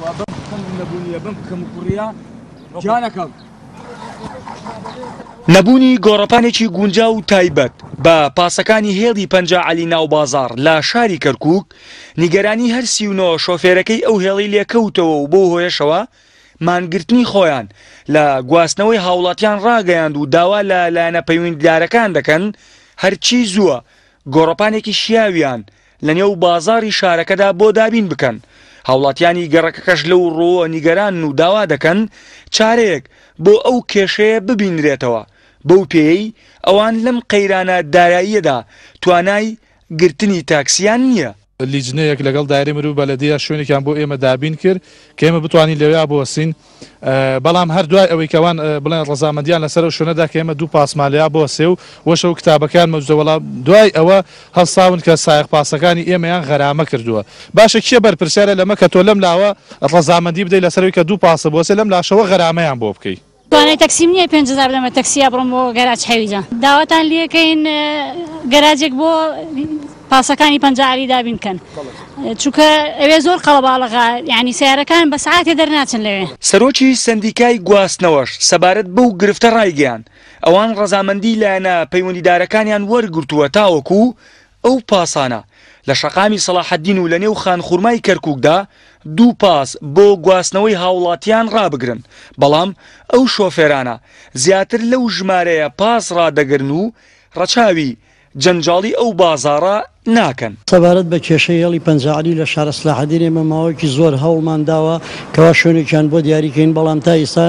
وا بەم کەم نەبوونیە بەم کەم کوڕیە جانەکەم. نەبوونی گۆڕەپانێکی گونجاو و تایبەت بە پاسەکانی هێڵی پەنجا عەلی ناوبازاڕ لە شاری کەرکووک، نیگەرانی هەر سی و نۆ شۆفێرەکەی ئەو هێڵەی لێکەوتەوە و بەو هۆیەشەوە مانگرتنی خۆیان لە گواستنەوەی هاوڵاتیان ڕاگەیاند و داوا لە لایەنە پەیونددارەکان دەکەن هەرچی زووە گۆڕەپانێکی شیاویان لەنێو بازاڕی شارەکەدا بۆ دابین بکەن، هاوڵاتیانی گەڕەکەکەش لەو ڕووەوە نیگەرانن و داوا دەکەن چارەیەک بۆ ئەو کێشەیە ببینرێتەوە، بەو پێیەی ئەوان لەم قەیرانە داراییەدا توانای گرتنی تاکسییان نییە. لیجنەیەک لەگەڵ دایرەی مرۆڤ و بەلەدیە شوێنێکیان بۆ ئێمە دابین کرد کە ئێمە بتوانین لەوێیا بوەستین، بەڵام هەر دوای ئەوەی کە وان بڵێن ڕەزامەندیان لەسەر ئەو شوێنە دا کە ئێمە دوو پاس مالێا بۆ سێ و وەشە و کتابەکان مەوجودە وەڵا دوای ئەوە هەڵساون کە سایەق پاسەکانی ئێمەیان غەرامە کردووە باشە کێ بەرپرسیارە لەمە کە تۆ لەم لاوە ڕەزامەندی بدەی لەسەر ئەوی کە دوو پاسە بۆ سێ لەم لاشەوە غەرامەیان بۆ بکەی؟ توانای تەکسیم نییە پێنج هەزار بدەم بە تەکسیا بڕۆم بۆ گەراج حەویجە داواتان لێ کەین گەراجێک بۆ پاسەکانی پەنجا عەلی دابین کەن چونکە ئەوێ زۆر قەڵەباڵغە یانی سەیارەکان بە سەعاتێ دەرناچن لەوێ. سەرۆکی سەندیکای گواستنەوەش سەبارەت بەو گرفتە رایگەیاند، ئەوان رەزامەندی لایەنە پەیوەندیدارەکانیان وەرگرتووە تاوەکو ئەو پاسانە لە شەقامی سەڵاحەدین و لەنێو خانخورمای کەرکوکدا دوو پاس بۆ گواستنەوەی هاوڵاتیان رابگرن، بەڵام ئەو شۆفێرانە زیاتر لەو ژمارەیە پاس رادەگرن و رەچاوی جەنجاڵی ئەو بازاڕە ناکەن. سەبارەت بە کێشەی هێڵی پەنجەعەلی لە شارە سلاحەدین ئێمە ماوەیەکی زۆر هەوڵمان داوە کەوا شوێنێکیان بۆ دیاری کەین بەڵام تا ئیستا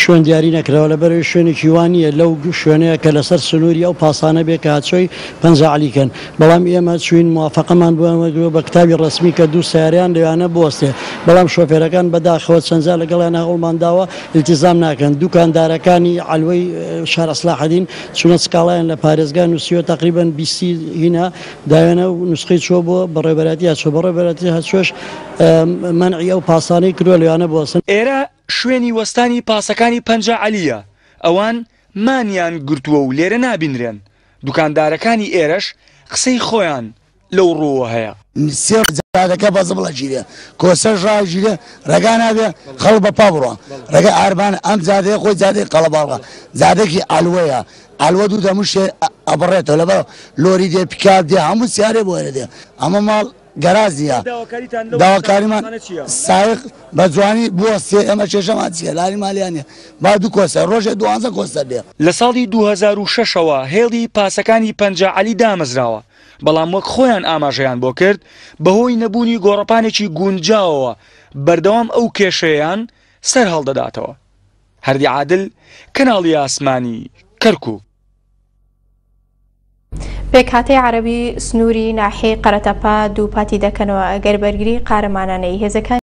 شوێن دیاری نەکراوە لەبەرەوەی شوێنێکی وا نییە لەو شوێنەیە کە لەسەر سنووری ئەو پاسانە بێ کە هاتشۆی پەنجەعەلی کەن بەڵام ئێمە چوین موافەقەمان بۆیان وەرگرتوە بە کتابی ڕەسمی کە دوو سەیارەیان لەوێانە بوەستێ بەڵام شۆفێرەکان بەداخەوە چەند جار لەگەڵیان هەوڵمان داوە ئیلتیزام ناکەن دوکاندارەکانی عەلوەی شارە سلاحەدین چونە سکاڵایان لە پارێزگا نوسیوە تەقریبەن بیستی هینا داوێنە و نوسخەی چوە بۆ بەڕێبەراتی هاتچۆ بەڕێبەراتی هاتچۆش مەنعی ئەو پاسانەی کردوە لەوانە بوەستن. ئێرە شوێنی وەستانی پاسەکانی پەنجە عەلییە، ئەوان مانیان گرتووە و لێرە نابینرێن، دوکاندارەکانی ئێرەش قسەی خۆیان لەو ڕووەوە هەیە. سێ جادەکە بە زبڵ ئەگیرێ کۆسەش ڕاگیرێ ڕێگا نابێ خەڵک بە پا بڕوا ڕێگای ئاربانە ئەم جادەیە خۆی جادەی قەڵەباڵغە جادەکی عەلوەیە عەلوە دوو دەم و شێر ئەبڕێتەوە لەبەر لۆری دێ پیکاب دێ هەموو سیارێ بۆ ئێرە دێ ئەمە ماڵ گەراج نییە داواکاریمان سایق بە جوانی بوەستێ ئێمە کێشەمان چییە لاری مالیان نییە با دوو کۆسەر ڕۆژێ دوانزە کۆسەر دێ. لە ساڵی دوو هەزار و شەش ەوە هێڵی پاسەکانی پەنجا عەلی دامەزراوە بەڵام وەک خۆیان ئاماژەیان بۆ کرد، بەهۆی نەبوونی گۆڕەپانێکی گونجاوەوە بەردەوام ئەو کێشەیەیان سەرهەڵدەداتەوە. هەردی عادل، کەناڵی ئاسمانی کەرکووک. پێکهاتەی عەرەبی سنووری ناحیەی قەرەتەپە دووپاتی دەکەنەوە، ئەگەر بەرگریی قارەمانانەی هێزەکانی.